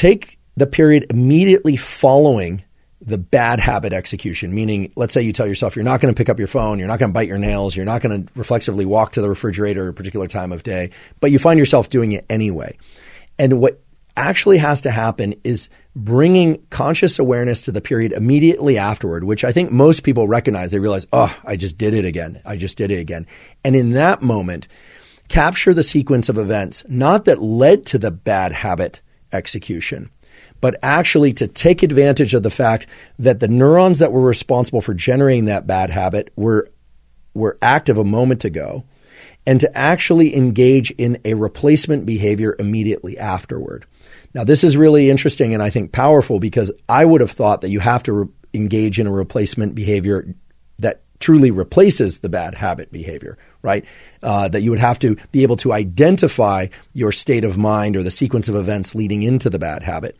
take the period immediately following the bad habit execution, meaning, let's say you tell yourself you're not going to pick up your phone, you're not going to bite your nails, you're not going to reflexively walk to the refrigerator at a particular time of day, but you find yourself doing it anyway. And what actually has to happen is bringing conscious awareness to the period immediately afterward, which I think most people recognize. They realize, oh, I just did it again. I just did it again. And in that moment, capture the sequence of events, not that led to the bad habit execution, but actually to take advantage of the fact that the neurons that were responsible for generating that bad habit were, were active a moment ago and to actually engage in a replacement behavior immediately afterward. Now, this is really interesting and I think powerful because I would have thought that you have to re- engage in a replacement behavior that truly replaces the bad habit behavior, right? Uh, that you would have to be able to identify your state of mind or the sequence of events leading into the bad habit,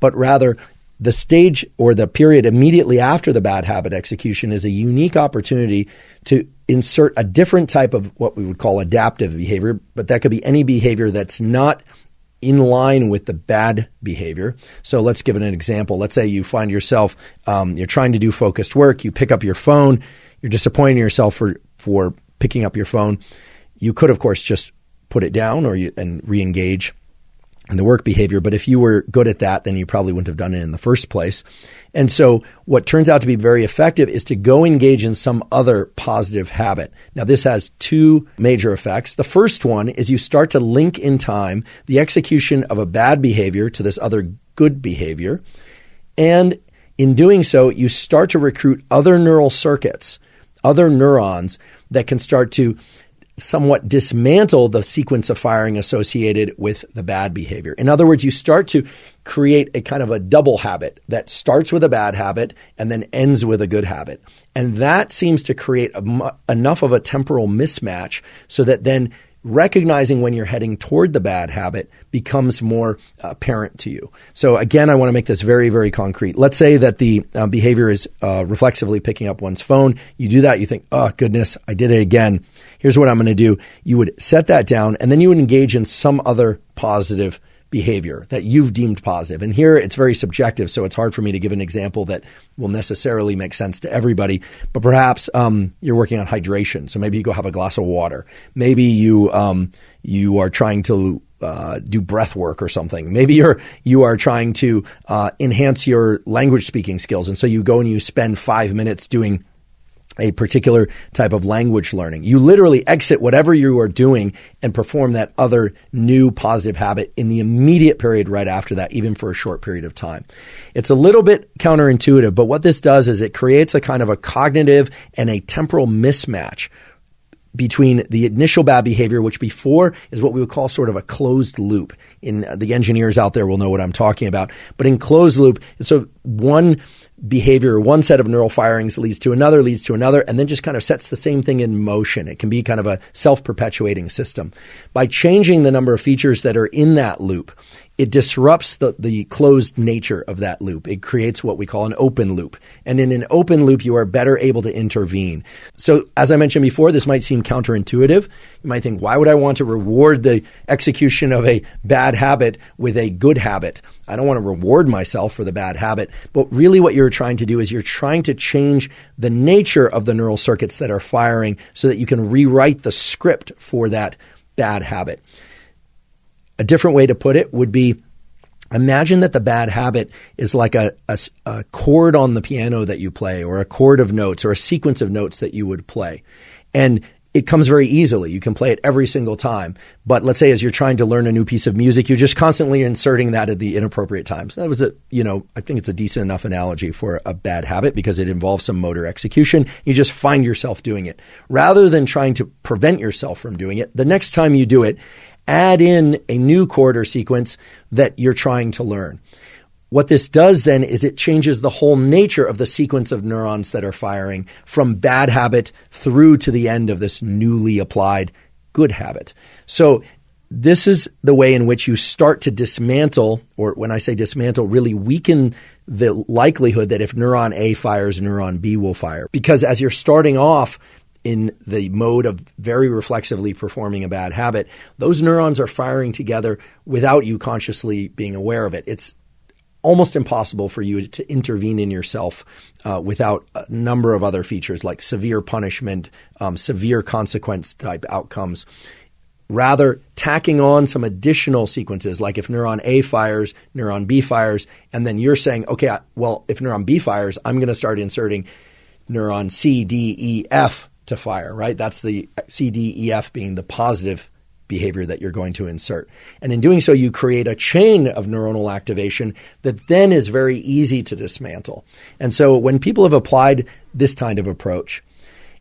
but rather the stage or the period immediately after the bad habit execution is a unique opportunity to insert a different type of what we would call adaptive behavior, but that could be any behavior that's not in line with the bad behavior. So let's give it an example. Let's say you find yourself, um, you're trying to do focused work, you pick up your phone, you're disappointing yourself for, for picking up your phone. You could, of course, just put it down or you, and re-engage in the work behavior. But if you were good at that, then you probably wouldn't have done it in the first place. And so, what turns out to be very effective is to go engage in some other positive habit. Now, this has two major effects. The first one is you start to link in time the execution of a bad behavior to this other good behavior. And in doing so, you start to recruit other neural circuits, other neurons that can start to somewhat dismantle the sequence of firing associated with the bad behavior. In other words, you start to create a kind of a double habit that starts with a bad habit and then ends with a good habit. And that seems to create a, enough of a temporal mismatch so that then recognizing when you're heading toward the bad habit becomes more apparent to you. So again, I want to make this very, very concrete. Let's say that the uh, behavior is uh, reflexively picking up one's phone. You do that, you think, oh goodness, I did it again. Here's what I'm going to do. You would set that down and then you would engage in some other positive behavior that you've deemed positive. And here it's very subjective, so it's hard for me to give an example that will necessarily make sense to everybody. But perhaps um, you're working on hydration, so maybe you go have a glass of water. Maybe you um, you are trying to uh, do breath work or something. Maybe you're you are trying to uh, enhance your language speaking skills, and so you go and you spend five minutes doing a particular type of language learning. You literally exit whatever you are doing and perform that other new positive habit in the immediate period right after that, even for a short period of time. It's a little bit counterintuitive, but what this does is it creates a kind of a cognitive and a temporal mismatch between the initial bad behavior, which before is what we would call sort of a closed loop. In uh, the engineers out there will know what I'm talking about. But in closed loop, so one behavior, one set of neural firings leads to another, leads to another, and then just kind of sets the same thing in motion. It can be kind of a self perpetuating system. By changing the number of features that are in that loop, it disrupts the, the closed nature of that loop. It creates what we call an open loop. And in an open loop, you are better able to intervene. So, as I mentioned before, this might seem counterintuitive. You might think, why would I want to reward the execution of a bad habit with a good habit? I don't want to reward myself for the bad habit. But really, what you're trying to do is you're trying to change the nature of the neural circuits that are firing so that you can rewrite the script for that bad habit. A different way to put it would be imagine that the bad habit is like a, a, a, chord on the piano that you play, or a chord of notes, or a sequence of notes that you would play. And it comes very easily. You can play it every single time. But let's say as you're trying to learn a new piece of music, you're just constantly inserting that at the inappropriate times. That was a, you know, I think it's a decent enough analogy for a bad habit because it involves some motor execution. You just find yourself doing it. Rather than trying to prevent yourself from doing it, the next time you do it, add in a new or sequence that you're trying to learn. What this does then is it changes the whole nature of the sequence of neurons that are firing from bad habit through to the end of this newly applied good habit. So this is the way in which you start to dismantle, or when I say dismantle, really weaken the likelihood that if neuron A fires, neuron B will fire. Because as you're starting off in the mode of very reflexively performing a bad habit, those neurons are firing together without you consciously being aware of it. It's almost impossible for you to intervene in yourself uh, without a number of other features like severe punishment, um, severe consequence type outcomes. Rather, tacking on some additional sequences, like if neuron A fires, neuron B fires, and then you're saying, okay, well, if neuron B fires, I'm going to start inserting neuron C, D, E, F to fire, right? That's the C, D, E, F being the positive behavior that you're going to insert. And in doing so, you create a chain of neuronal activation that then is very easy to dismantle. And so when people have applied this kind of approach,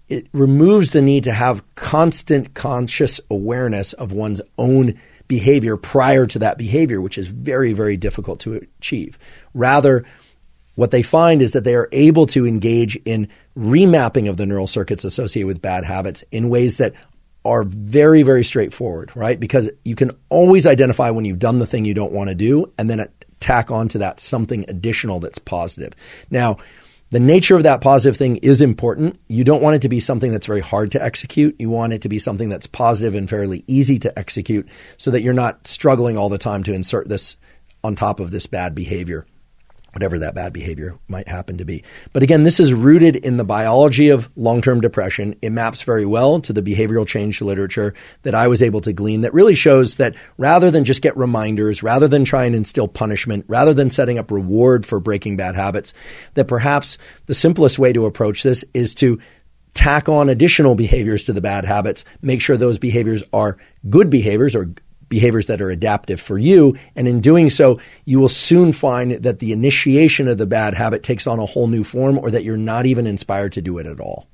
it removes the need to have constant conscious awareness of one's own behavior prior to that behavior, which is very, very difficult to achieve. Rather, what they find is that they are able to engage in remapping of the neural circuits associated with bad habits in ways that are very, very straightforward, right? Because you can always identify when you've done the thing you don't want to do and then tack onto that something additional that's positive. Now, the nature of that positive thing is important. You don't want it to be something that's very hard to execute. You want it to be something that's positive and fairly easy to execute so that you're not struggling all the time to insert this on top of this bad behavior whatever that bad behavior might happen to be. But again, this is rooted in the biology of long term depression. It maps very well to the behavioral change literature that I was able to glean that really shows that rather than just get reminders, rather than try and instill punishment, rather than setting up reward for breaking bad habits, that perhaps the simplest way to approach this is to tack on additional behaviors to the bad habits, make sure those behaviors are good behaviors or behaviors that are adaptive for you. And in doing so, you will soon find that the initiation of the bad habit takes on a whole new form or that you're not even inspired to do it at all.